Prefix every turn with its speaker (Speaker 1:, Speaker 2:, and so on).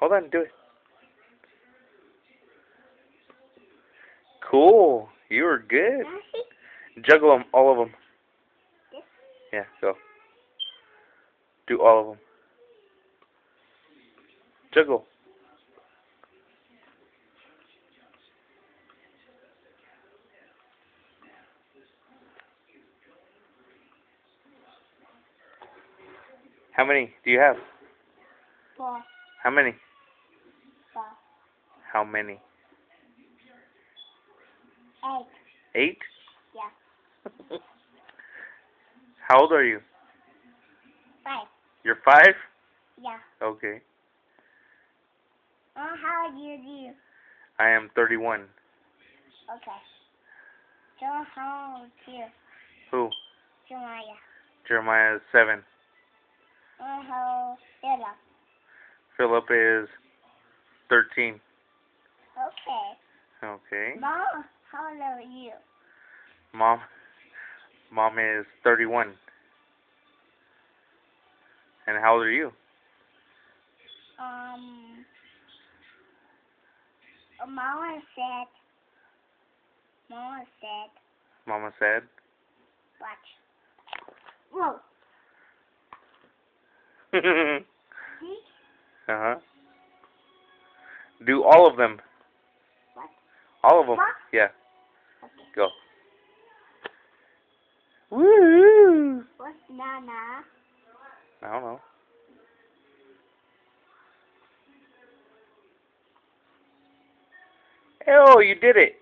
Speaker 1: Hold on, do it. Cool. You were good. Juggle them, all of them. Yeah, go. Do all of them. Juggle. How many do you have?
Speaker 2: Four.
Speaker 1: How many?
Speaker 2: Four.
Speaker 1: How many?
Speaker 2: Eight.
Speaker 1: Eight?
Speaker 2: Yeah.
Speaker 1: How old are you?
Speaker 2: Five.
Speaker 1: You're five?
Speaker 2: Yeah.
Speaker 1: Okay.
Speaker 2: Uh, how are you?
Speaker 1: I am 31.
Speaker 2: Okay. So how old are you?
Speaker 1: Who?
Speaker 2: Jeremiah.
Speaker 1: Jeremiah is seven.
Speaker 2: Uh, how old
Speaker 1: Philip is 13.
Speaker 2: Okay.
Speaker 1: Okay.
Speaker 2: Mom, how old are you?
Speaker 1: Mom. Mom is 31. And how old are you?
Speaker 2: Um, Mama said, Mama said,
Speaker 1: Mama said.
Speaker 2: watch. Whoa.
Speaker 1: uh
Speaker 2: See?
Speaker 1: huh. Do all of them.
Speaker 2: What?
Speaker 1: All of them.
Speaker 2: What?
Speaker 1: Yeah.
Speaker 2: Okay.
Speaker 1: Go. Woo!
Speaker 2: What's Nana?
Speaker 1: I don't know. Oh, you did it.